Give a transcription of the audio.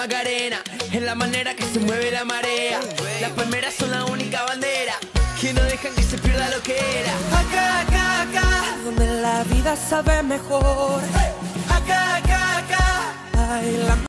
Macarena, es la manera que se mueve la marea. Las palmeras son la única bandera que no dejan que se pierda lo que era. Acá, acá, acá, donde la vida sabe mejor. Acá, acá, acá, bailando.